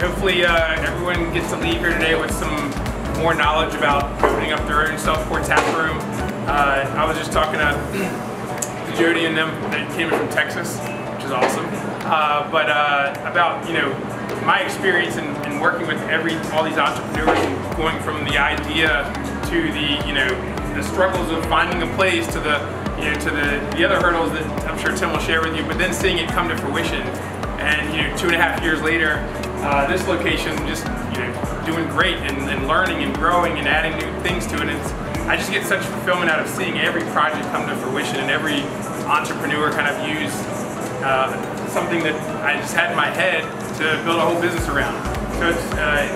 Hopefully uh, everyone gets to leave here today with some more knowledge about opening up their own self-pour tap room. Uh, I was just talking to, Jody and them, that came in from Texas, which is awesome. Uh, but uh, about, you know, my experience in, in, working with every all these entrepreneurs and going from the idea to the, you know, the struggles of finding a place to the you know, to the, the other hurdles that I'm sure Tim will share with you, but then seeing it come to fruition. And you know, two and a half years later, uh, this location just you know doing great and, and, learning and growing and adding new things to it. I just get such fulfillment out of seeing every project come to fruition and every entrepreneur kind of use uh, something that I just had in my head to build a whole business around. So it's, uh,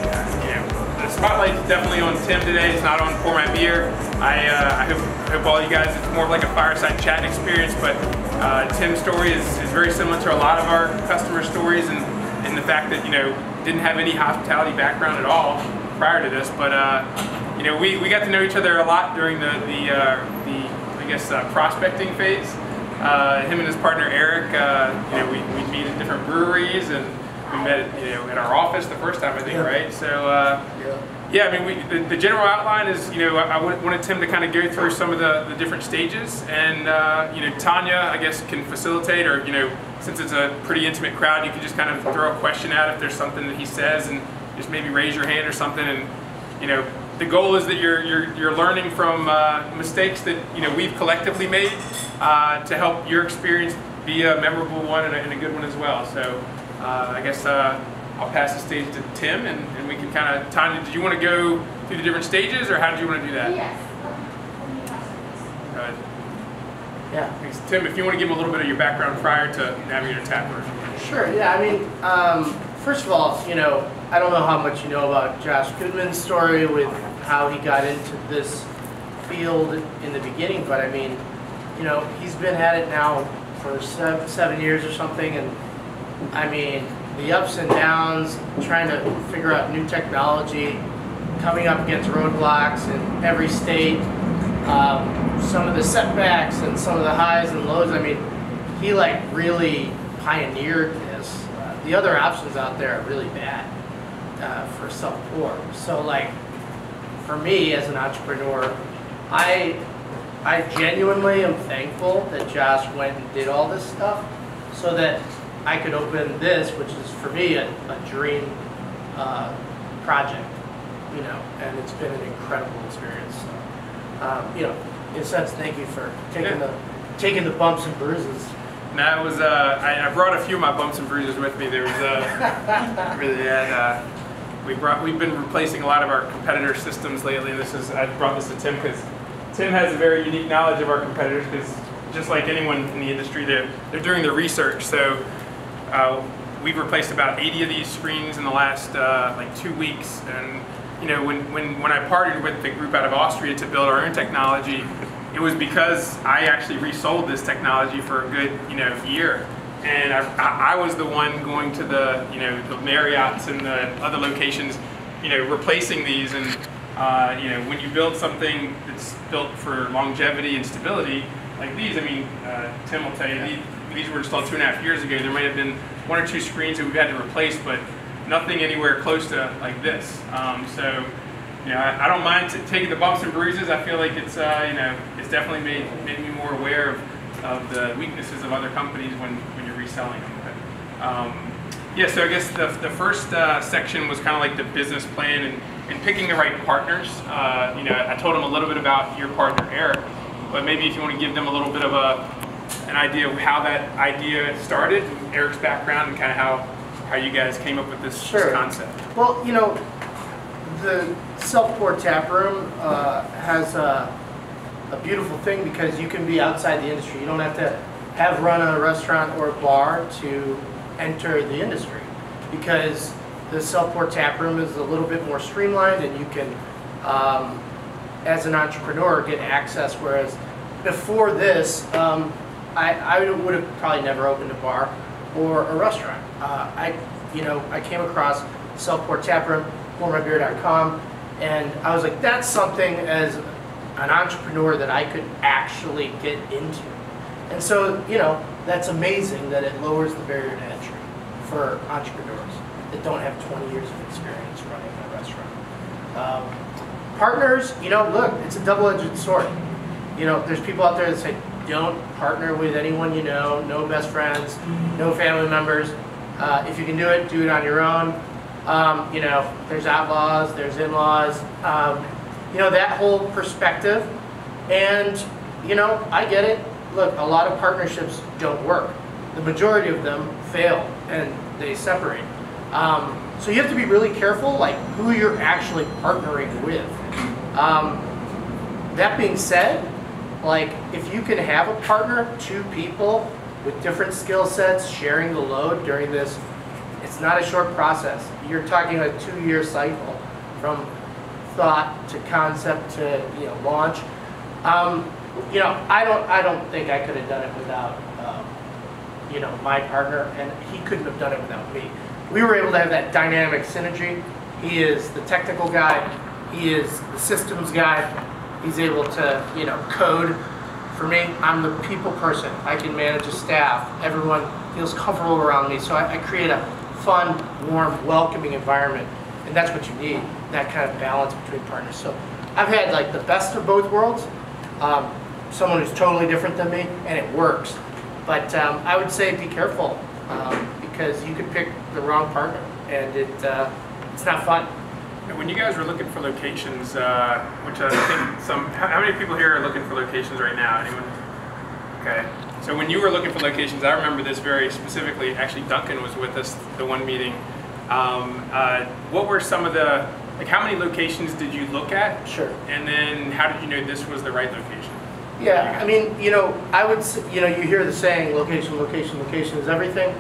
you know, spotlight is definitely on Tim today. It's not on Pour My Beer. I, uh, I hope, hope, all you guys, it's more of like a fireside chat experience, but uh, Tim's story is, is very similar to a lot of our customer stories and, and the fact that, you know, didn't have any hospitality background at all prior to this, but, uh, you know, we, we got to know each other a lot during the, the, uh, the I guess, uh, prospecting phase. Uh, him and his partner Eric, uh you know, we, we meet at different breweries and we met you know, at our office the first time, I think, yeah. right? So, uh, yeah. Yeah, I mean, we, the, the, general outline is, you know, I, I, wanted Tim to kind of go through some of the, the different stages. And, uh, you know, Tanya, I guess, can facilitate, or, you know, since it's a pretty intimate crowd, you can just kind of throw a question out if there's something that he says and just maybe raise your hand or something. And, you know, the goal is that you're, you're, you're learning from uh, mistakes that, you know, we've collectively made uh, to help your experience be a memorable one and a, and a good one as well. So, uh, I guess uh, I'll pass the stage to Tim and, and we can kind of, Tanya, did you want to go through the different stages or how did you want to do that? Yes. Good. Yeah. Thanks. Tim, if you want to give a little bit of your background prior to Navigator Tapper. Sure, yeah, I mean, um, first of all, you know, I don't know how much you know about Josh Goodman's story with how he got into this field in the beginning, but I mean, you know, he's been at it now for seven, seven years or something, and I mean, the ups and downs, trying to figure out new technology, coming up against roadblocks in every state, um, some of the setbacks and some of the highs and lows. I mean, he like really pioneered this. Uh, the other options out there are really bad uh, for self-pour. So like, for me as an entrepreneur, I I genuinely am thankful that Josh went and did all this stuff so that I could open this, which is for me a, a dream uh, project, you know, and it's been an incredible experience. So, um, you know, in a sense, thank you for taking yeah. the taking the bumps and bruises. Now it was. Uh, I, I, brought a few of my bumps and bruises with me. There was uh, really had. Uh, we brought. We've been replacing a lot of our competitor systems lately. This is. I brought this to Tim because Tim has a very unique knowledge of our competitors because just like anyone in the industry, they're, they're doing their research. So uh, we've replaced about 80 of these screens in the last uh, like two weeks. And you know, when, when, when I partnered with the group out of Austria to build our own technology, it was because I actually resold this technology for a good you know year. And I, I was the one going to the you know the Marriotts and the other locations, you know, replacing these. And uh, you know, when you build something that's built for longevity and stability, like these, I mean, uh, Tim will tell you, these, these were installed two and a half years ago. There might have been one or two screens that we've had to replace, but nothing anywhere close to like this. Um, so, you know, I, I don't mind taking the bumps and bruises. I feel like it's, uh, you know, it's definitely made, made me more aware of, of the weaknesses of other companies when, when you're reselling them. But, um, yeah, so I guess the, the first uh, section was kind of like the business plan and, and picking the right partners. Uh, you know, I told them a little bit about your partner, Eric, but maybe if you want to give them a little bit of a an idea of how that idea started, Eric's background, and kind of how, how you guys came up with this, sure. this concept. Well, you know, the self-pour tap room uh, has a, a beautiful thing because you can be outside the industry. You don't have to have run a restaurant or a bar to enter the industry because the self-pour tap room is a little bit more streamlined and you can, um, as an entrepreneur, get access, whereas before this, um, I, I would have probably never opened a bar or a restaurant. Uh, I, you know, I came across Self-Pour Taproom, pourmybeer.com, and I was like, that's something as an entrepreneur that I could actually get into. And so, you know, that's amazing that it lowers the barrier to entry. for entrepreneurs that don't have 20 years of experience running a restaurant. Um, partners, you know, look, it's a double-edged sword. You know, there's people out there that say, don't partner with anyone you know, no best friends, no family members. Uh, if you can do it, do it on your own. Um, you know, there's outlaws, there's in-laws. Um, you know, that whole perspective. And, you know, I get it. Look, a lot of partnerships don't work. The majority of them fail and they separate. Um, so you have to be really careful, like who you're actually partnering with. Um, that being said, like if you can have a partner, two people with different skill sets sharing the load during this, it's not a short process. You're talking a two-year cycle from thought to concept to you know launch. Um, you know, I don't I don't think I could have done it without um, you know my partner, and he couldn't have done it without me. We were able to have that dynamic synergy. He is the technical guy. He is the systems guy. He's able to you know code. For me, I'm the people person. I can manage a staff. Everyone feels comfortable around me, so I, I create a fun, warm, welcoming environment, and that's what you need. That kind of balance between partners. So I've had like the best of both worlds. Um, someone who's totally different than me, and it works. But um, I would say be careful um, because you could pick the wrong partner, and it uh, it's not fun. When you guys were looking for locations, uh, which I think some, how how many people here are looking for locations right now? Anyone? Okay. So when you were looking for locations, I remember this very specifically. Actually, Duncan was with us the one meeting. Um, uh, what were some of the, like, how many locations did you look at? Sure. And then how did you know this was the right location? Yeah, I mean, you know, I would, you know, you hear the saying, location, location, location is everything.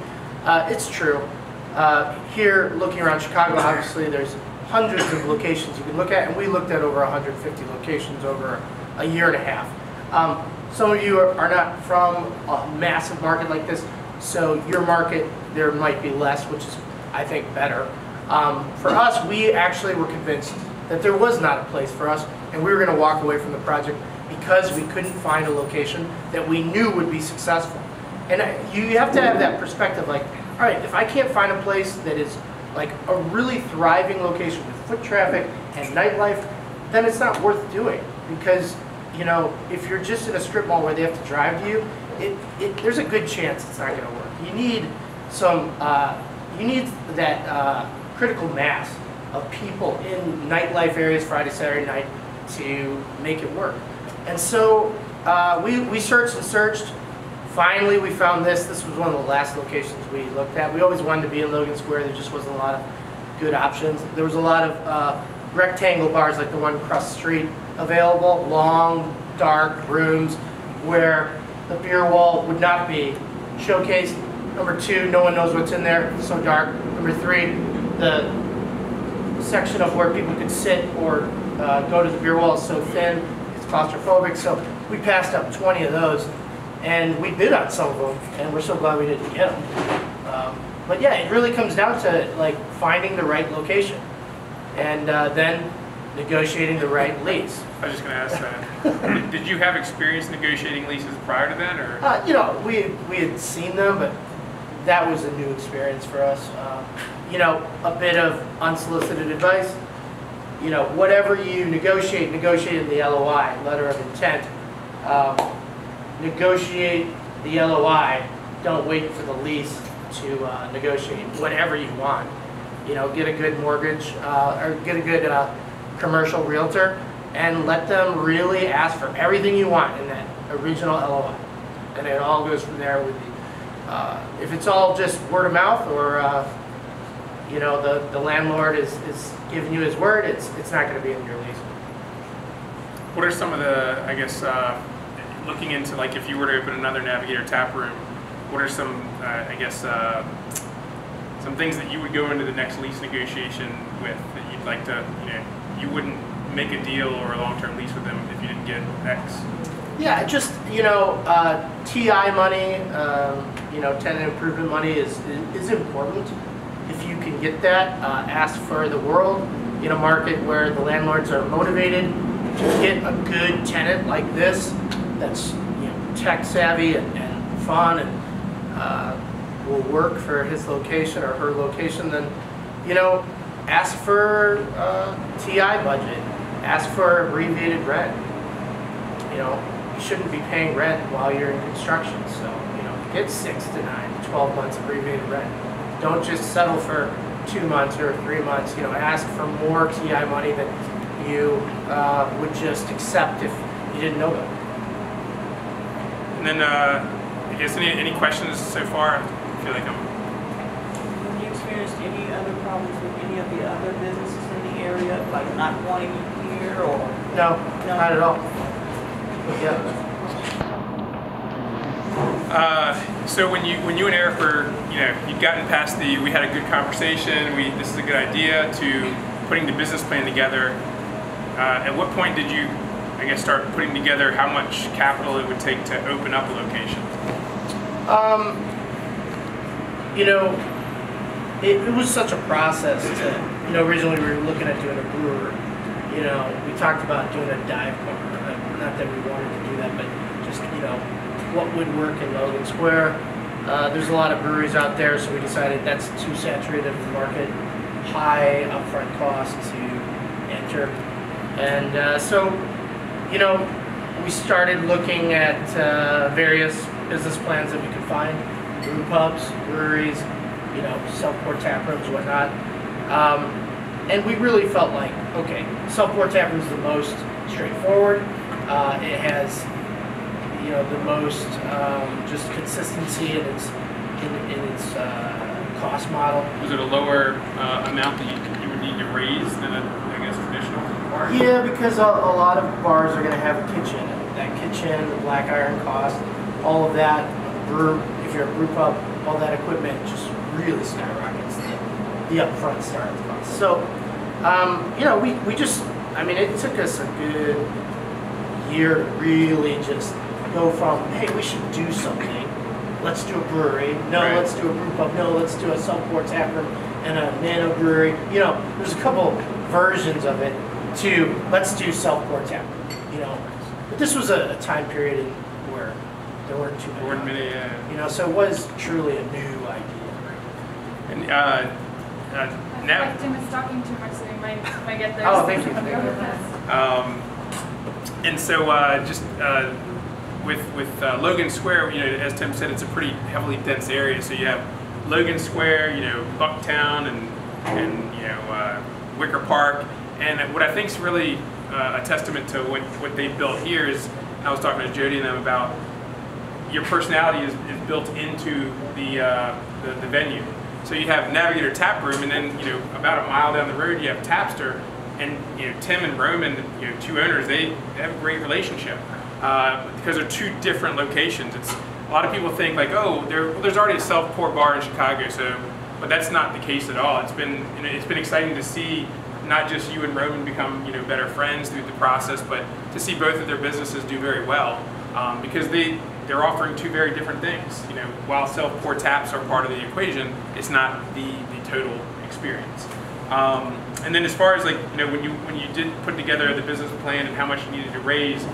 Uh, it's true. Uh, here, looking around Chicago, obviously, there's hundreds of locations you can look at, and we looked at over 150 locations over a year and a half. Um, some of you are, are not from a massive market like this, so your market, there might be less, which is, I think, better. Um, for us, we actually were convinced that there was not a place for us, and we were going to walk away from the project because we couldn't find a location that we knew would be successful. And you have to have that perspective, like, all right, if I can't find a place that is like a really thriving location with foot traffic and nightlife, then it's not worth doing because you know if you're just in a strip mall where they have to drive to you, it, it there's a good chance it's not going to work. You need some, uh, you need that uh, critical mass of people in nightlife areas Friday, Saturday night to make it work. And so uh, we, we searched and searched. Finally, we found this. This was one of the last locations we looked at. We always wanted to be in Logan Square. There just wasn't a lot of good options. There was a lot of uh, rectangle bars like the one across the street available, long, dark rooms where the beer wall would not be showcased. Number two, no one knows what's in there, it's so dark. Number three, the section of where people could sit or uh, go to the beer wall is so thin, it's claustrophobic. So we passed up 20 of those, and we bid on some of them, and we're so glad we didn't get them. Um, but yeah, it really comes down to like finding the right location, and uh, then negotiating the right lease. I was just going to ask that. did, you have experience negotiating leases prior to that, or? Uh, you know, we we had seen them, but that was a new experience for us. Um, you know, a bit of unsolicited advice. You know, whatever you negotiate, negotiate in the LOI, letter of intent. Um, negotiate the LOI. Don't wait for the lease to uh, negotiate whatever you want. You know, get a good mortgage uh, or get a good uh, commercial realtor and let them really ask for everything you want in that original LOI. And it all goes from there with the, uh, if it's all just word of mouth or, uh, you know, the, the landlord is, is giving you his word, it's, it's not gonna be in your lease. What are some of the, I guess, uh, looking into like if you were to open another Navigator tap room, what are some, uh, I guess, uh, some things that you would go into the next lease negotiation with that you'd like to, you know, you wouldn't make a deal or a long-term lease with them if you didn't get X? Yeah, just, you know, uh, TI money, um, you know, tenant improvement money is, is important. If you can get that, uh, ask for the world in a market where the landlords are motivated to get a good tenant like this, that's, you know, tech savvy and, and fun and, uh, will work for his location or her location, then, you know, ask for uh, TI budget, ask for abbreviated rent. You know, you shouldn't be paying rent while you're in construction, so, you know, get six to nine, 12 months abbreviated rent. Don't just settle for two months or three months, you know, ask for more TI money that you uh, would just accept if you didn't know it. And then, uh, I guess any, any questions so far? I feel like I'm, Have you experienced any other problems with any of the other businesses in the area, like not wanting you here or? No, no, not at all. Yeah. uh, so when you, when you and Eric were, you know, you'd gotten past the, we had a good conversation, we, this is a good idea, to putting the business plan together, uh, at what point did you, I guess, start putting together how much capital it would take to open up a location? Um, you know, it, it was such a process to, you know, originally we were looking at doing a brewer. You know, we talked about doing a dive bar. Not that we wanted to do that, but just, you know, what would work in Logan Square. Uh, there's a lot of breweries out there, so we decided that's too saturated of the market, high upfront cost to enter. And uh, so, you know, we started looking at uh, various business plans that we could find, brew pubs, breweries, you know, self-pour tap rooms, whatnot. Um, and we really felt like, okay, self-pour tap room is the most straightforward. Uh, it has, you know, the most um, just consistency in its in, in its uh, cost model. Was it a lower uh, amount that you, you would need to raise than a, bar? Yeah, because a, a lot of bars are going to have a kitchen. That kitchen, the black iron cost, all of that, brew, if you're a brew pub, all that equipment just really skyrockets the, the upfront startup cost. So, um, you know, we, we just, I mean, it took us a good year to really just go from, hey, we should do something. Let's do a brewery. No, Right. let's do a brew pub. No, let's do a self-pour tap room and a nano brewery. You know, there's a couple versions of it to let's do self-pour tap. You know, but this was a, a time period in where there weren't too many. Board mini, yeah. You know, so it was truly a new idea. And uh, uh, now, feel like Jim is talking too much, so we might, might get there. Oh, thank you. Go with this. Um, and so, uh, just uh, with with uh, Logan Square, you know, as Tim said, it's a pretty heavily dense area. So you have Logan Square, you know, Bucktown, and and you know uh, Wicker Park. And what I think is really uh, a testament to what what they built here is, I was talking to Jody and them about your personality is, is built into the, uh, the the venue. So you have Navigator Tap Room, and then you know about a mile down the road you have Tapster, and you know Tim and Roman, you know two owners, they, they have a great relationship uh, because they're two different locations. It's a lot of people think like, oh, there, well, there's already a self pour bar in Chicago, so but that's not the case at all. It's been you know, it's been exciting to see not just you and Roman become you know better friends through the process, but to see both of their businesses do very well um, because they they're offering two very different things. You know, while self pour taps are part of the equation, it's not the the total experience. Um, and then as far as like you know when you when you did put together the business plan and how much you needed to raise,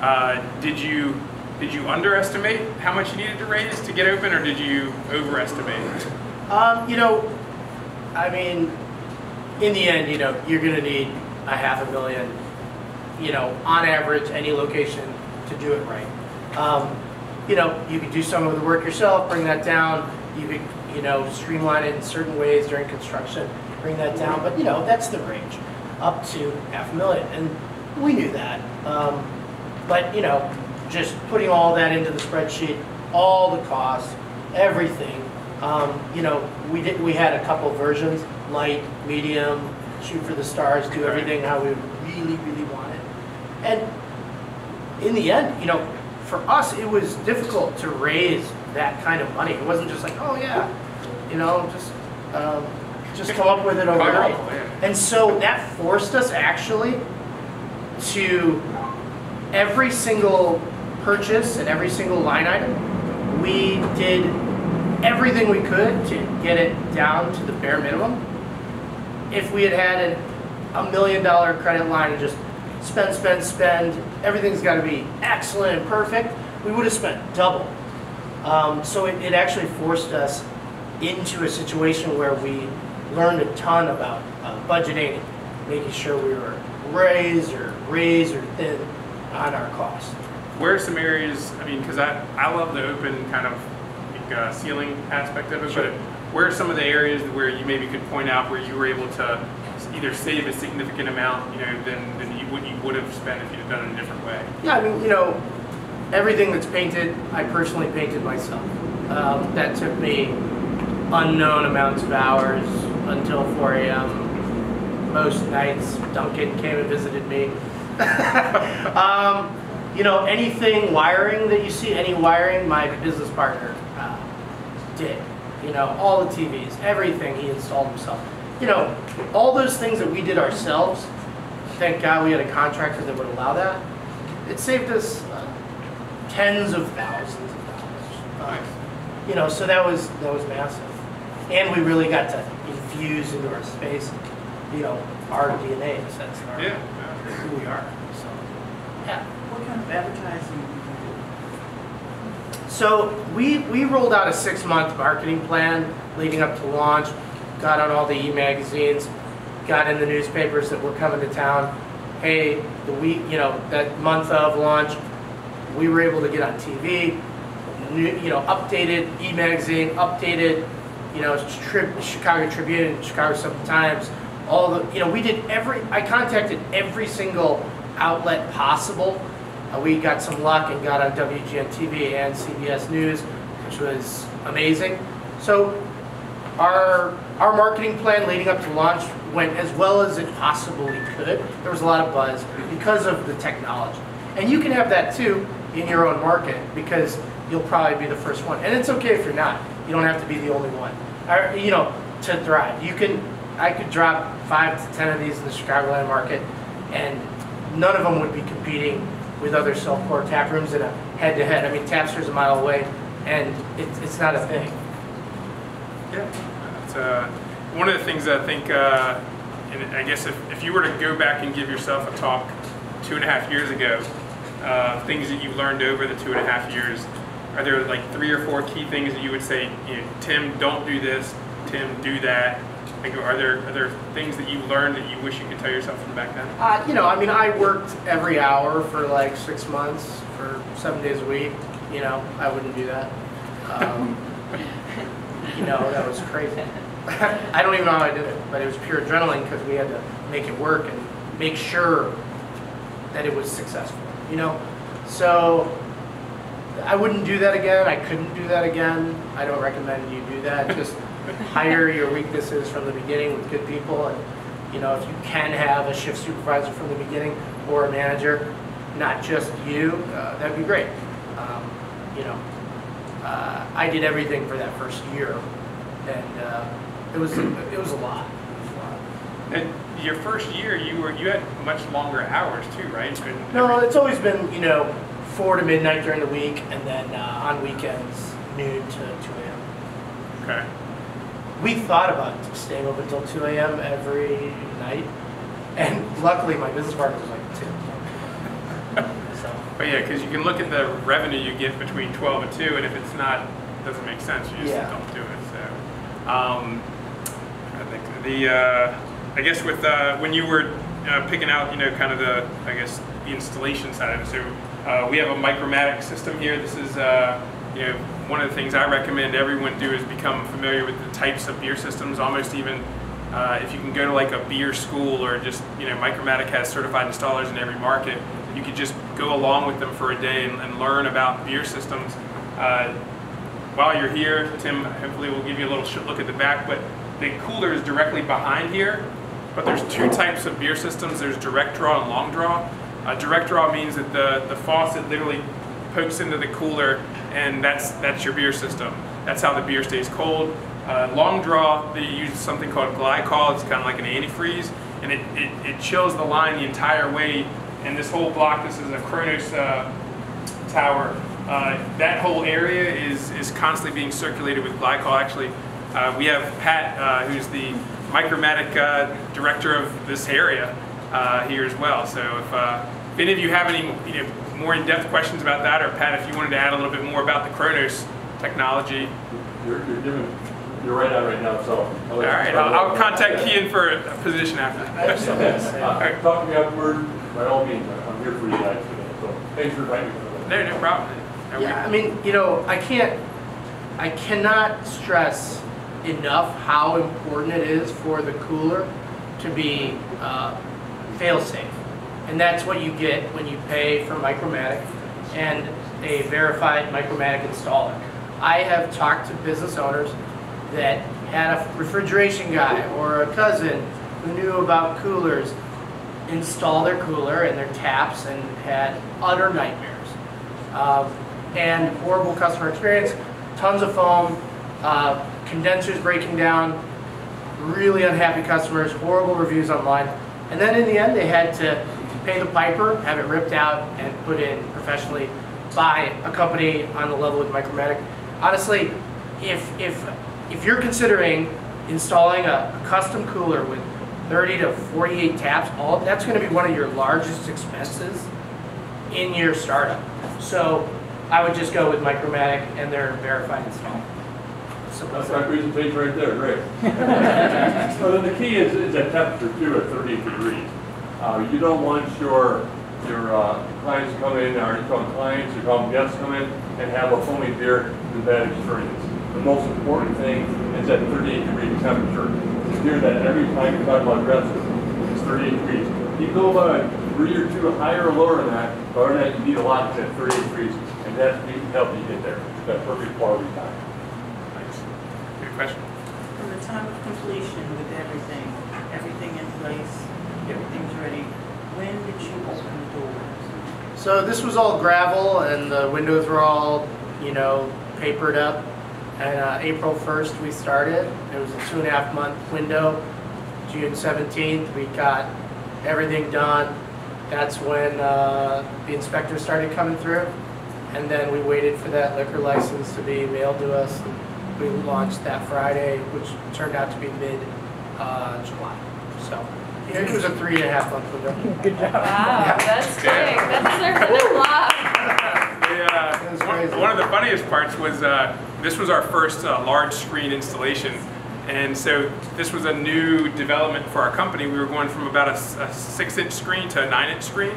uh, did you did you underestimate how much you needed to raise to get open, or did you overestimate? Um, you know, I mean, in the end, you know, you're going to need a half a million, you know, on average, any location to do it right. Um, you know, you could do some of the work yourself, bring that down. You could, you know, streamline it in certain ways during construction, bring that down. But, you know, that's the range, up to half a million. And we knew that. Um, but, you know, just putting all that into the spreadsheet, all the costs, everything. Um, you know, we did, we had a couple versions, light, medium, shoot for the stars, do everything how we really, really want it. And in the end, you know, for us, it was difficult to raise that kind of money. It wasn't just like, oh yeah, you know, just, um, just come up with it overnight. And so that forced us actually to every single purchase and every single line item, we did everything we could to get it down to the bare minimum. If we had had an, a million dollar credit line and just spend, spend, spend, everything's got to be excellent and perfect, we would have spent double. Um, so it, it actually forced us into a situation where we learned a ton about uh, budgeting, making sure we were raised razor, razor thin on our costs. Where are some areas, I mean, because I, I love the open kind of uh, ceiling aspect of it, Sure. but where are some of the areas where you maybe could point out where you were able to either save a significant amount, you know, than, than you, what you would have spent if you'd have done it a different way? Yeah, I mean, you know, everything that's painted, I personally painted myself. Um, that took me unknown amounts of hours until 4 a.m. Most nights, Duncan came and visited me. um, you know, anything wiring that you see, any wiring, my business partner did. You know, all the TVs, everything he installed himself. You know, all those things that we did ourselves, thank God we had a contractor that would allow that. It saved us uh, tens of thousands of dollars. You know, so that was that was massive, and we really got to infuse into our space, you know, our DNA in a sense, our, Yeah. who we are. So, yeah. What kind of advertising do you So we we rolled out a six month marketing plan leading up to launch. Got on all the e-magazines, got in the newspapers that were coming to town. Hey, the week, you know, that month of launch, we were able to get on TV, new, you know, updated e-magazine, updated, you know, tri- Chicago Tribune, Chicago Sun Times, all the, you know, we did every, I contacted every single outlet possible. Uh, we got some luck and got on WGN TV and CBS News, which was amazing. So our our marketing plan leading up to launch went as well as it possibly could. There was a lot of buzz because of the technology. And you can have that too in your own market because you'll probably be the first one. And it's okay if you're not. You don't have to be the only one. Or, you know, to thrive. You can I could drop 5 to 10 of these in the Chicagoland market and none of them would be competing with other self-pour tap rooms in a head-to-head. I mean, Tapster's a mile away and it's it's not a thing. Yeah, it's, uh, one of the things I think, uh, and I guess if, if you were to go back and give yourself a talk two and a half years ago, uh, things that you've learned over the two and a half years, are there like three or four key things that you would say, you know, Tim, don't do this, Tim, do that? Like, are there are there things that you learned that you wish you could tell yourself from back then? Uh, you know, I mean, I worked every hour for like six months for seven days a week. You know, I wouldn't do that. Um, you know, that was crazy. I don't even know how I did it, but it was pure adrenaline because we had to make it work and make sure that it was successful. You know, so I wouldn't do that again. I couldn't do that again. I don't recommend you do that. Just hire your weaknesses from the beginning with good people and you know, if you can have a shift supervisor from the beginning or a manager, not just you, uh, that'd be great. Um, you know, uh, I did everything for that first year, and uh, it was it was a lot. It was a lot. And your first year, you were you had much longer hours too, right? No, it's always been you know four to midnight during the week, and then uh, on weekends noon to two a.m. Okay. We thought about staying open until two a.m. every night, and luckily my business partner was like two. So. But yeah, because you can look at the revenue you get between 12 and 2, and if it's not, it doesn't make sense, you just Yeah. don't do it. So, um, I think the, uh, I guess with uh, when you were uh, picking out, you know, kind of the, I guess, the installation side of it. So uh, we have a Micromatic system here. This is, uh, you know, one of the things I recommend everyone do is become familiar with the types of beer systems. Almost even uh, if you can go to like a beer school or just, you know, Micromatic has certified installers in every market. You could just go along with them for a day and, and learn about beer systems. Uh, while you're here, Tim hopefully will give you a little look at the back, but the cooler is directly behind here. But there's two types of beer systems. There's direct draw and long draw. Uh, direct draw means that the, the faucet literally pokes into the cooler and that's, that's your beer system. That's how the beer stays cold. Uh, long draw, they use something called glycol. It's kind of like an antifreeze and it, it, it chills the line the entire way. And this whole block, this is a Kronos uh, tower. Uh, that whole area is, is constantly being circulated with glycol. Actually, uh, we have Pat, uh, who's the Micromatic uh, director of this area here as well. So if, if any of you have any you know, more in-depth questions about that, or Pat, if you wanted to add a little bit more about the Kronos technology, You're, you're doing you're right on right now, so. All right, I'll, I'll contact Kian for a position after. Uh, Talk to me afterward, by all means, I'm here for you guys today, so thanks for inviting me. No, no problem. Are we- Yeah, I mean, you know, I can't, I cannot stress enough how important it is for the cooler to be uh, fail-safe. And that's what you get when you pay for Micromatic and a verified Micromatic installer. I have talked to business owners that had a refrigeration guy or a cousin who knew about coolers install their cooler and their taps and had utter nightmares um, and horrible customer experience, tons of foam, uh, condensers breaking down, really unhappy customers, horrible reviews online. And then in the end, they had to pay the piper, have it ripped out and put in professionally by a company on the level with Micromatic. Honestly, if, if, if you're considering installing a custom cooler with 30 to 48 taps, all, that's gonna be one of your largest expenses in your startup. So I would just go with Micromatic and their verified install. Simple as That's my presentation right there, great. So then the key is, is that temperature too at 30 degrees. Uh, you don't want your, your uh, clients to come in, or you call clients, you call guests come in and have a foamy beer and a bad experience. The most important thing is that 38 degree temperature. To hear that every time you talk about dresses, it's 38 degrees. You go about a degree or two higher or lower than that, but other than that, you need a lot to at 38 degrees, and that can help you get there. That perfect quality time. Thanks. Good question. From the time of completion with everything, everything in place, everything's when did you open the doors? So this was all gravel and the windows were all, you know, papered up. And uh, April 1st we started. It was a two and a half month window. June 17th we got everything done. That's when uh, the inspectors started coming through. And then we waited for that liquor license to be mailed to us. We launched that Friday, which turned out to be mid-July. So yeah, it was a three and a half month window. Good job. Wow, that's quick. That deserves an applause. Yeah, That was one, crazy. one of the funniest parts was uh, this was our first uh, large screen installation. And so this was a new development for our company. We were going from about a six inch screen to a nine inch screen.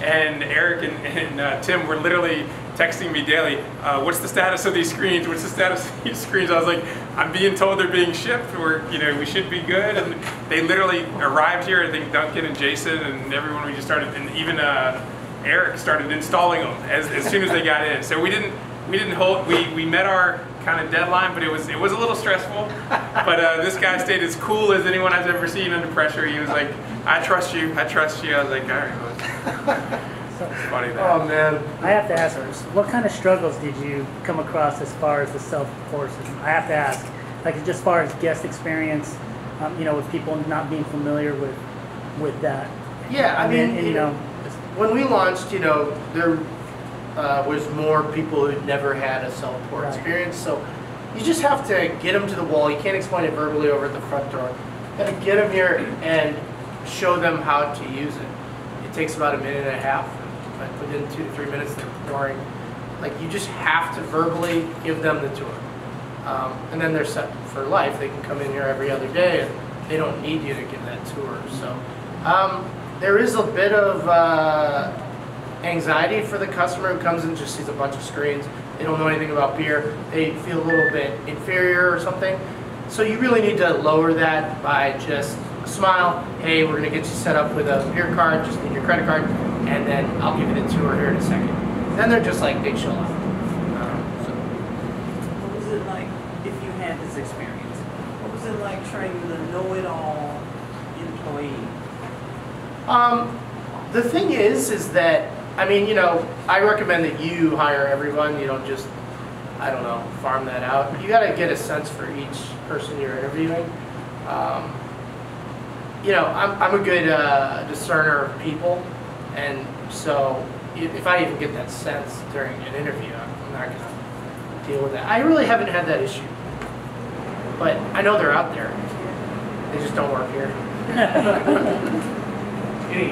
And Eric and, and uh, Tim were literally texting me daily, uh, what's the status of these screens? What's the status of these screens? I was like, I'm being told they're being shipped. We're, you know, we should be good. And they literally arrived here. I think Duncan and Jason and everyone, we just started, and even uh, Eric started installing them as, as soon as they got in. So we didn't we didn't hold we, we met our kind of deadline, but it was it was a little stressful. But uh, this guy stayed as cool as anyone I've ever seen under pressure. He was like, "I trust you, I trust you." I was like, "All right." Well, it's funny that. Oh man. I have to ask, what kind of struggles did you come across as far as the self-pour system? I have to ask, like just as far as guest experience, um, you know, with people not being familiar with with that. Yeah, I mean, and, you you know, When we launched, you know, there uh, was more people who'd never had a self pour Right. experience. So you just have to get them to the wall. You can't explain it verbally over at the front door. You got to get them here and show them how to use it. It takes about a minute and a half. But within two to three minutes, they're pouring. Like you just have to verbally give them the tour. Um, and then they're set for life. They can come in here every other day and they don't need you to give that tour. So um, there is a bit of uh, anxiety for the customer who comes in and just sees a bunch of screens. They don't know anything about beer. They feel a little bit inferior or something. So you really need to lower that by just a smile. Hey, we're gonna get you set up with a beer card. Just need your credit card, and then I'll give you the tour here in a second. Then they're just like they chill out. Um, so. What was it like if you had this experience? What was it like training the know-it-all employee? Um, the thing is, is that I mean, you know, I recommend that you hire everyone. You don't just, I don't know, farm that out. But you got to get a sense for each person you're interviewing. Um, you know, I'm, I'm a good uh, discerner of people, and so if, if I even get that sense during an interview, I'm, I'm not gonna deal with that. I really haven't had that issue, but I know they're out there. They just don't work here. Any,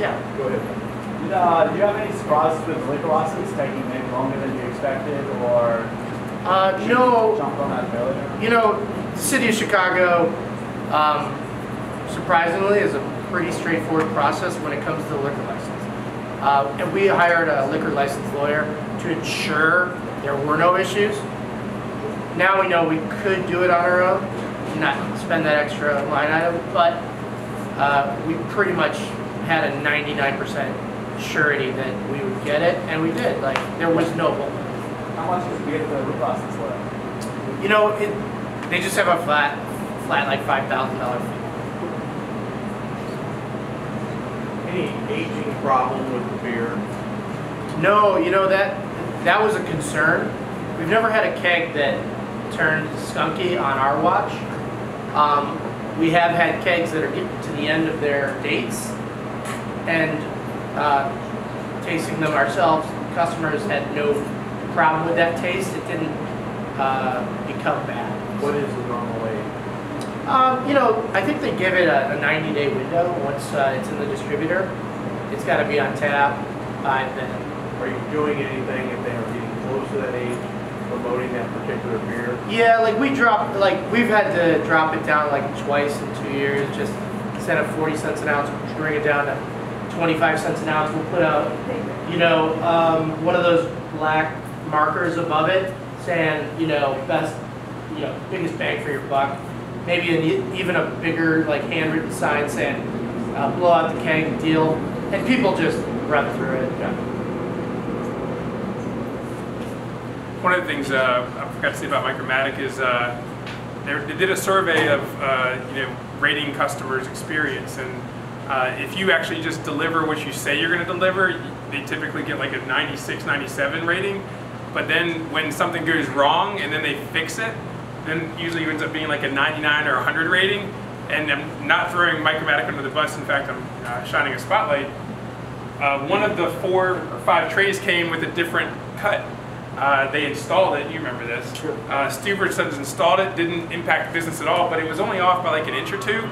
Yeah. go ahead. Did, uh, do you have any surprises with liquor license taking maybe longer than you expected or Uh, no, Jump on that failure? You know, the city of Chicago, um, surprisingly, is a pretty straightforward process when it comes to the liquor license. Uh, and we hired a liquor license lawyer to ensure there were no issues. Now we know we could do it on our own, not spend that extra line item, but uh, we pretty much had a 99% surety that we would get it, and we did. Like, there was no hold. How much does we get the root process left? You know, it, they just have a flat, flat like five thousand dollar fee. Any aging problem with the beer? No, you know that that was a concern. We've never had a keg that turned skunky on our watch. Um, we have had kegs that are getting to the end of their dates, and uh, tasting them ourselves, customers had no problem with that taste. It didn't uh, become bad. What is the normal age? Um, you know, I think they give it a, a 90 day window once uh, it's in the distributor. It's got to be on tap by then. Are you doing anything if they are getting close to that age, promoting that particular beer? Yeah, like we drop, like we've had to drop it down like twice in two years. Just instead of 40 cents an ounce, we'll bring it down to 25 cents an ounce. We'll put out, you know, um, one of those black markers above it saying, you know, best, you know, biggest bang for your buck. Maybe an, even a bigger like handwritten sign saying, uh, blow out the keg deal, and people just run through it. One of the things uh, I forgot to say about Micromatic is uh, they, they did a survey of uh, you know rating customers' experience, and uh, if you actually just deliver what you say you're going to deliver, they typically get like a 96, 97 rating. But then when something goes wrong and then they fix it, then usually it ends up being like a 99 or 100 rating. And I'm not throwing Micromatic under the bus. In fact, I'm uh, shining a spotlight. Uh, one of the four or five trays came with a different cut. Uh, they installed it. You remember this? Sure. Uh, Stubertson's installed it. Didn't impact business at all, but it was only off by like an inch or two.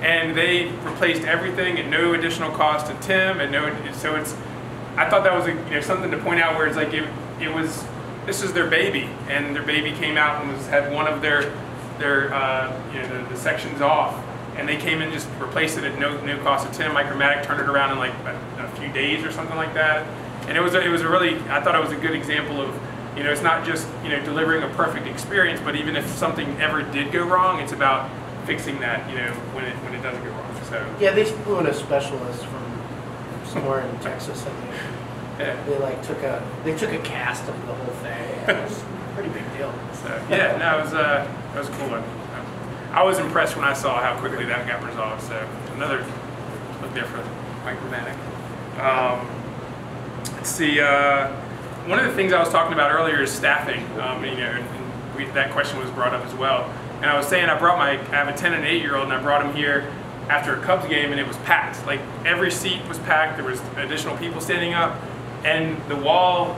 And they replaced everything at no additional cost to Tim. And no, so it's. I thought that was a, you know something to point out where it's like it, it was. This is their baby, and their baby came out and was had one of their their uh, you know the, the sections off, and they came and just replaced it at no no cost to Tim. Micromatic turned it around in like a, a few days or something like that, and it was a, it was a really I thought it was a good example of you know it's not just you know delivering a perfect experience, but even if something ever did go wrong, it's about fixing that you know when it when it doesn't go wrong. So Yeah, they flew in a specialist from somewhere in Texas, I think. Yeah. They like took a they took a cast of the whole thing. It was a pretty big deal. So yeah, no, it was uh, it was a cool one. I was impressed when I saw how quickly that got resolved. So another look there for Micromatic. Um, let's see. Uh, one of the things I was talking about earlier is staffing. Um, you know, and we, that question was brought up as well. And I was saying I brought my I have a 10 and 8 year old, and I brought him here after a Cubs game, and it was packed. Like every seat was packed. There was additional people standing up, and the wall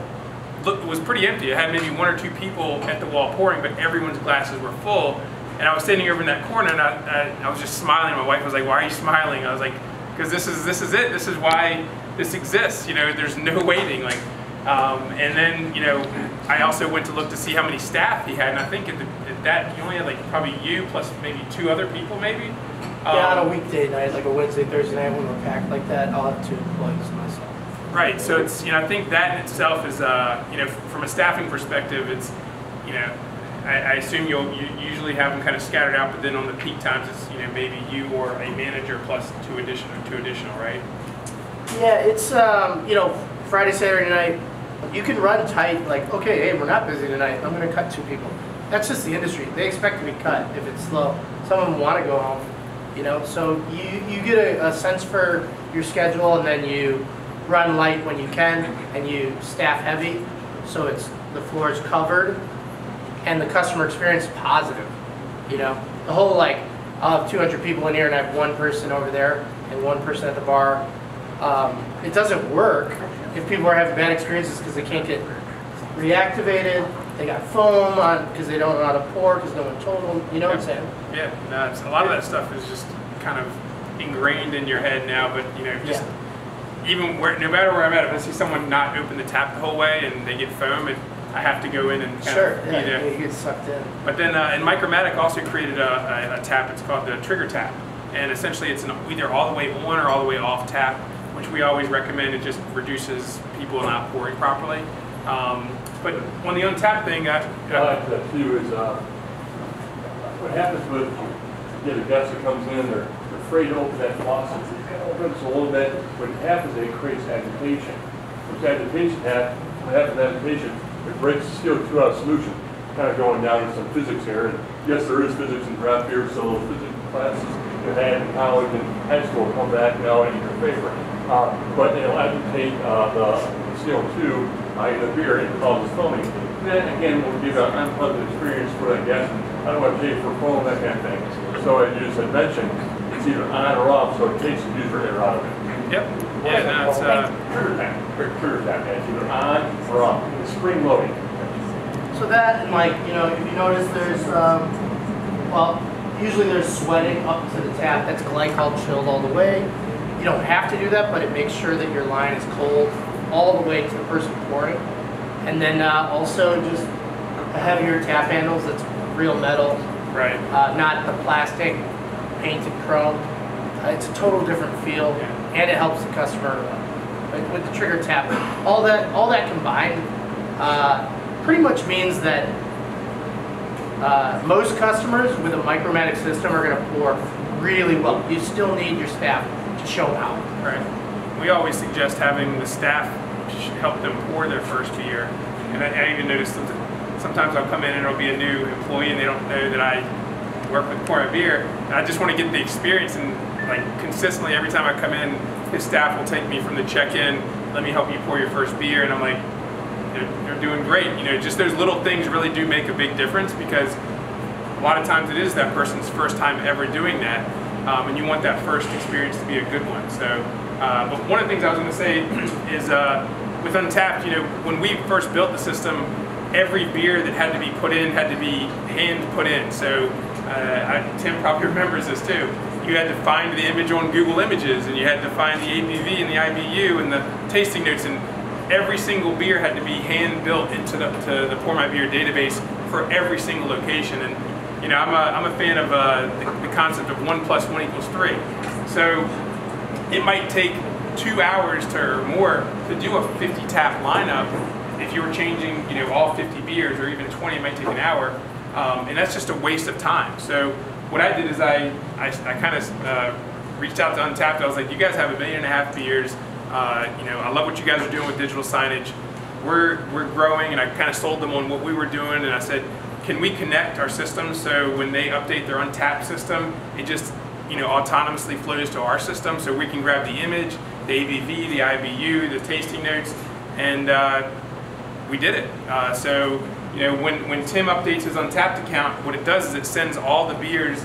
looked was pretty empty. It had maybe one or two people at the wall pouring, but everyone's glasses were full. And I was standing over in that corner, and I, I, I was just smiling. My wife was like, "Why are you smiling?" I was like, "Because this is this is it. This is why this exists. You know, there's no waiting. Like, um, and then you know, I also went to look to see how many staff he had, and I think at, the, at that he only had like probably you plus maybe two other people, maybe. Yeah, on Um, a weekday night, like a Wednesday, Thursday night when we're packed like that, I'll have two employees. Right. So it's you know I think that in itself is uh, you know from a staffing perspective it's you know I, I assume you'll you usually have them kind of scattered out, but then on the peak times it's you know maybe you or a manager plus two additional two additional right. Yeah, it's um, you know, Friday, Saturday night, you can run tight, like, okay, hey, we're not busy tonight, I'm gonna cut two people. That's just the industry. They expect to be cut if it's slow. Some of them wanna go home, you know, so you, you get a, a sense for your schedule and then you run light when you can and you staff heavy, so it's, the floor is covered and the customer experience is positive, you know? The whole like, I'll have 200 people in here and I have one person over there and one person at the bar. Um, it doesn't work if people are having bad experiences because they can't get reactivated. They got foam on because they don't know how to pour because no one told them. You know what I'm saying? Yeah. No, it's, a lot of that stuff is just kind of ingrained in your head now, but you know just. Even where, no matter where I'm at, if I see someone not open the tap the whole way and they get foam, it, I have to go in and kind Sure, of, yeah, you know, you get sucked in. but then, uh, and Micromatic also created a, a, a tap. It's called the trigger tap, and essentially it's an either all the way on or all the way off tap, which we always recommend. It just reduces people not pouring properly. Um, but on the untap thing, uh, I like that too is, uh, what happens with, you get a guest that comes in, they're they're afraid to open that faucet. Opens a little bit, what happens, it creates agitation. Which agitation what happens with agitation, it breaks the CO2 out of solution. Kind of going down to some physics here, and yes, there is physics in draft beer, so physics classes you had in college and high school come back now in your favor. Uh, but it'll agitate, uh, the CO2 uh, in the beer and causes foaming. And then again, will give an unpleasant experience for that guest. I don't want to pay for foam, that kind of thing. So as you just mentioned, it's either on or off, so it takes the user air out of it. yep, yeah, no, it's, uh, Trigger tap, quick trigger tap, it's either on or off, it's spring loading. So that, and like, you know, if you notice there's, um, well, usually there's sweating up to the tap, that's glycol chilled all the way. You don't have to do that, but it makes sure that your line is cold all the way to the person pouring. And then uh, also just heavier tap handles, that's real metal, right. uh, not the plastic painted chrome. Uh, it's a total different feel, and it helps the customer uh, like with the trigger tap. All that, all that combined, uh, pretty much means that uh, most customers with a micromatic system are going to pour really well. You still need your staff to show how. Right. We always suggest having the staff help them pour their first beer. And I, I even noticed sometimes I'll come in and it'll be a new employee and they don't know that I work with pouring beer. And I just want to get the experience and like consistently every time I come in, his staff will take me from the check-in, let me help you pour your first beer. And I'm like, they're, they're doing great. You know, just those little things really do make a big difference because a lot of times it is that person's first time ever doing that, um, and you want that first experience to be a good one. So, uh, but one of the things I was going to say is uh, with Untappd, you know, when we first built the system, every beer that had to be put in had to be hand put in. So, uh, Tim probably remembers this too. You had to find the image on Google Images, and you had to find the ABV and the IBU and the tasting notes, and every single beer had to be hand built into the the Pour My Beer database for every single location. And you know, I'm a I'm a fan of uh, the, the concept of one plus one equals three. So it might take two hours to or more to do a 50 tap lineup. If you were changing, you know, all 50 beers or even 20, it might take an hour, um, and that's just a waste of time. So what I did is I I, I kind of uh, reached out to Untappd. I was like, you guys have a million and a half beers. Uh, you know, I love what you guys are doing with digital signage. We're we're growing, and I kind of sold them on what we were doing, and I said, can we connect our systems so when they update their Untappd system, it just you know autonomously flows to our system, so we can grab the image, the ABV, the IBU, the tasting notes, and uh, we did it. Uh, so you know when when Tim updates his Untappd account, what it does is it sends all the beers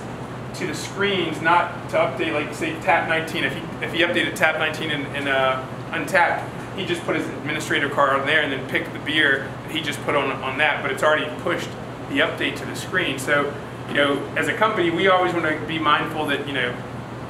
to the screens, not to update like say Tap 19. If he if he updated Tap 19 in, in uh, Untappd, he just put his administrator card on there and then picked the beer that he just put on on that. But it's already pushed the update to the screen. So you know, as a company, we always want to be mindful that you know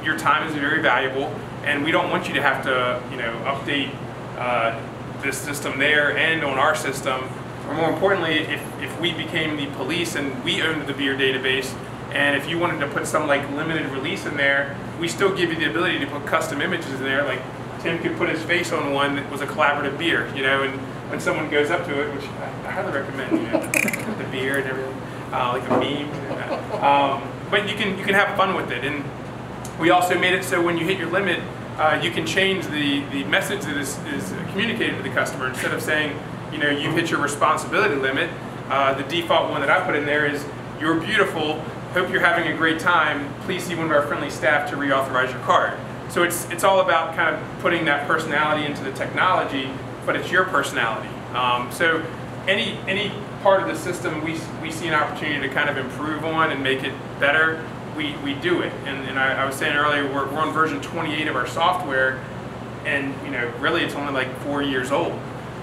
your time is very valuable, and we don't want you to have to you know update uh, this system there and on our system. Or more importantly, if, if we became the police and we owned the beer database, and if you wanted to put some like limited release in there, we still give you the ability to put custom images in there. Like Tim could put his face on one that was a collaborative beer, you know, and when someone goes up to it, which I, highly recommend, you know, the beer and everything, uh, like a meme. Um, but you can you can have fun with it, and we also made it so when you hit your limit, uh, you can change the, the message that is, is communicated to the customer. Instead of saying, you know, you've hit your responsibility limit, uh, the default one that I put in there is, you're beautiful, hope you're having a great time, please see one of our friendly staff to reauthorize your card. So it's, it's all about kind of putting that personality into the technology, but it's your personality. Um, so any, any part of the system we, we see an opportunity to kind of improve on and make it better, we, we do it. And, and I, I was saying earlier, we're, we're on version 28 of our software, and you know, really it's only like four years old.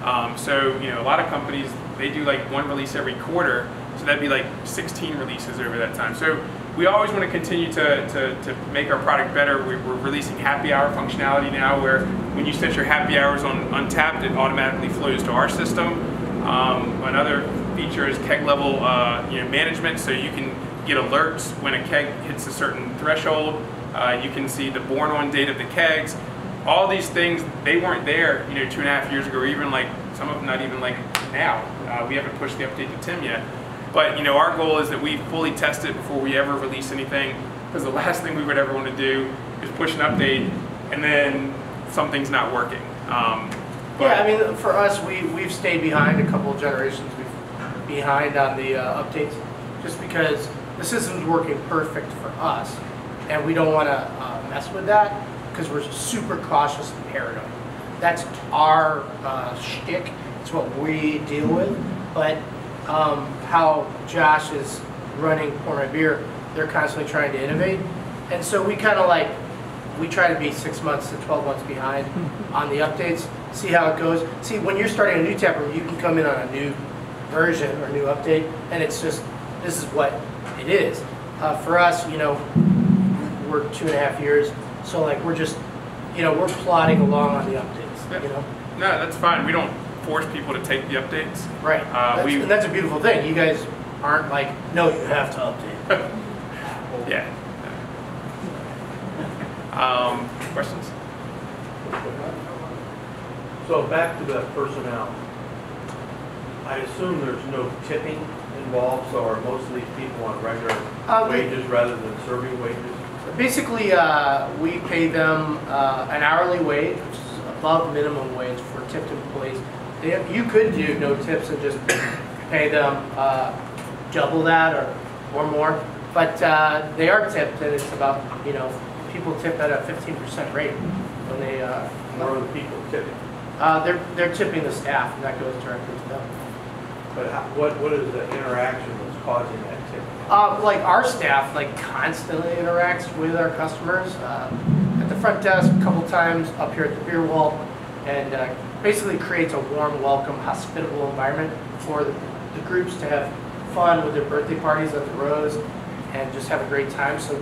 Um, so you know, a lot of companies they do like one release every quarter, so that'd be like 16 releases over that time. So we always want to continue to, to, to make our product better. We're, we're releasing happy hour functionality now, where when you set your happy hours on Untappd, it automatically flows to our system. Um, another feature is keg level uh, you know, management, so you can get alerts when a keg hits a certain threshold. Uh, you can see the born on date of the kegs. All these things, they weren't there, you know, two and a half years ago, or even like, some of them not even like now. Uh, we haven't pushed the update to Tim yet. But, you know, our goal is that we fully test it before we ever release anything, because the last thing we would ever want to do is push an update and then something's not working. Um, Yeah, I mean, for us, we, we've stayed behind a couple of generations behind on the uh, updates, just because the system's working perfect for us, and we don't want to uh, mess with that, because we're super cautious and paranoid. That's our uh, shtick, it's what we deal with, but um, how Josh is running Pour My Beer, they're constantly trying to innovate, and so we kind of like, we try to be six months to 12 months behind on the updates, see how it goes. See, when you're starting a new tap room, you can come in on a new version or new update, and it's just, this is what it is. Uh, for us, you know, we're two and a half years, so like, we're just, you know, we're plodding along on the updates, Yep. you know? No, that's fine. We don't force people to take the updates. Right. Uh, That's- we- And that's a beautiful thing. You guys aren't like, no, you have to update. Yeah. Um, questions? So back to the personnel. I assume there's no tipping involved, so are most of these people on regular Uh, they- wages rather than serving wages? Basically, uh, we pay them uh, an hourly wage, which is above minimum wage for tipped employees. They You could do no tips and just pay them uh, double that or, or more, but uh, they are tipped and it's about, you know, people tip at a 15% rate when they, uh, Where are the people tipping? uh, they're, they're tipping the staff and that goes directly to them. But how- what, what is the interaction that's causing that? Uh, like our staff, like constantly interacts with our customers uh, at the front desk, a couple times up here at the beer wall, and uh, basically creates a warm, welcome, hospitable environment for the, the groups to have fun with their birthday parties at the Rose and just have a great time. So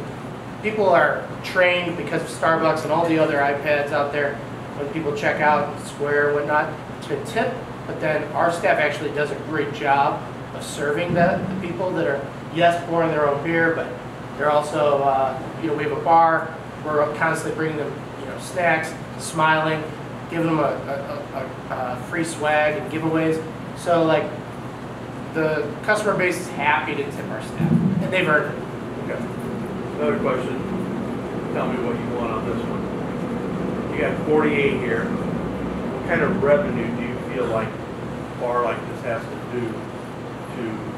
people are trained because of Starbucks and all the other iPads out there when people check out Square whatnot to tip. But then our staff actually does a great job of serving the, the people that are, yes, pouring their own beer, but they're also, uh, you know, we have a bar. We're constantly bringing them, you know, snacks, smiling, giving them a, a, a, a free swag and giveaways. So like, the customer base is happy to tip our staff, and they've earned it. Okay. Another question, tell me what you want on this one. You got 48 here. What kind of revenue do you feel like a bar like this has to do to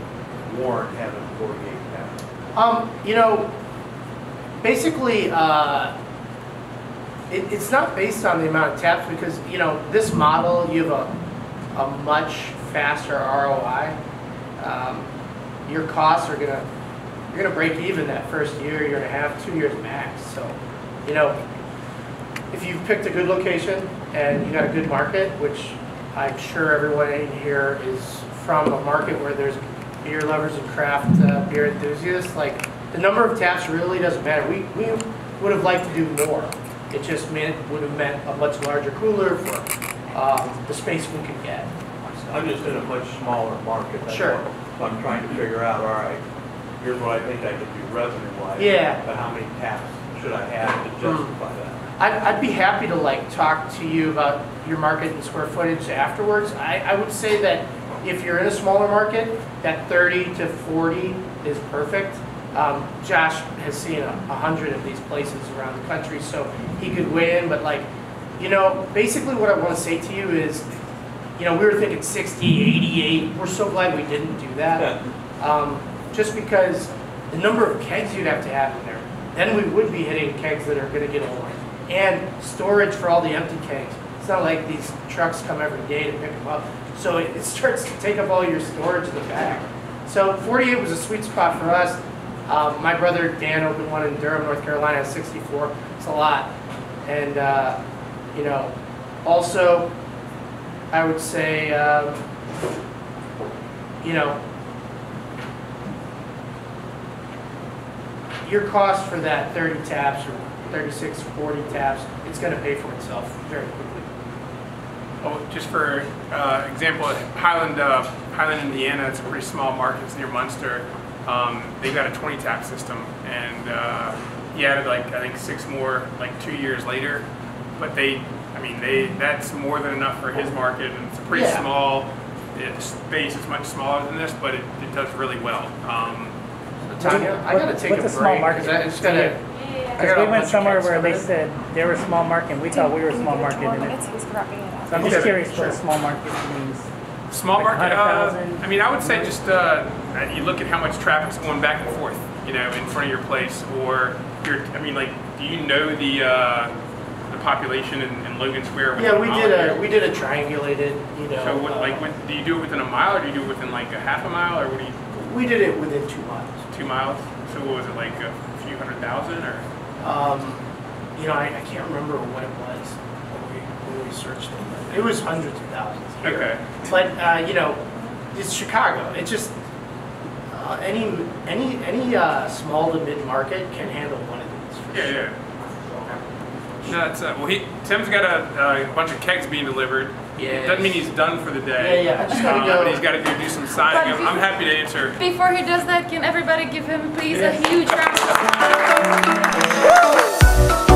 warrant having 48 taps? Um, you know, basically, uh, it, it's not based on the amount of taps because, you know, this model, you have a, a much faster ROI. Um, your costs are gonna, you're gonna break even that first year, year and a half, two years max. So, you know, if you've picked a good location and you got a good market, which I'm sure everyone in here is from a market where there's beer lovers and craft uh, beer enthusiasts, like the number of taps really doesn't matter. We, we would have liked to do more. It just meant, would have meant a much larger cooler for um, the space we could get. I'm just in a much smaller market. that's Sure. what- I'm trying to figure out, all right, here's what I think I could do revenue-wise. Yeah. But how many taps should I have to justify that? I'd, I'd be happy to like talk to you about your market and square footage afterwards. I, I would say that if you're in a smaller market, that 30 to 40 is perfect. Um, Josh has seen a, a hundred of these places around the country, so he could weigh in, but like, you know, basically what I want to say to you is, you know, we were thinking 60, 88. We're so glad we didn't do that. Um, just because the number of kegs you'd have to have in there, then we would be hitting kegs that are gonna get old. And storage for all the empty kegs. It's not like these trucks come every day to pick them up. So it, it starts to take up all your storage in the back. So 48 was a sweet spot for us. Um, my brother Dan opened one in Durham, North Carolina, at 64. It's a lot. And, uh, you know, also, I would say, um, you know, your cost for that 30 taps or 36, 40 taps, it's going to pay for itself very quickly. Oh, just for uh, example, Highland, uh, Highland, Indiana, it's a pretty small market. It's near Munster. Um, they've got a 20 tap system, and uh, he added like I think six more like two years later. But they, I mean, they that's more than enough for his market, and it's a pretty Yeah. small it, space. It's much smaller than this, but it, it does really well. Um, Tanya, I gotta What- take what's a a small break, market because I just to? Yeah, yeah, yeah. Because we went somewhere where they said they were a small market, and we thought we were a small market. Twelve And it- minutes, he's wrapping it up. so I'm just curious what Sure. a small market means. Small Like market, uh, I mean, I would say just, uh, you look at how much traffic's going back and forth, you know, in front of your place, or your, I mean, like, do you know the, uh, the population in, in Logan Square? yeah, we did a, we did a triangulated, you know. So what, uh, like, what, do you do it within a mile, or do you do it within like a half a mile, or what do you, We did it within two miles. two miles? So what was it, like a few hundred thousand, or? Um, you know, I, I can't remember what it was when we, when we searched it. But It was hundreds of thousands here. Okay. But, uh, you know, it's Chicago. It just, uh, any, any, any, uh, small to mid-market can handle one of these. for Yeah, sure. yeah. No, that's, uh, well, he, Tim's got a, a bunch of kegs being delivered. Yeah. Doesn't mean he's done for the day. Yeah, yeah, I just gotta Uh, go. But he's gotta go do some signing. I'm, I'm happy to answer Before he does that, can everybody give him please a huge round of applause?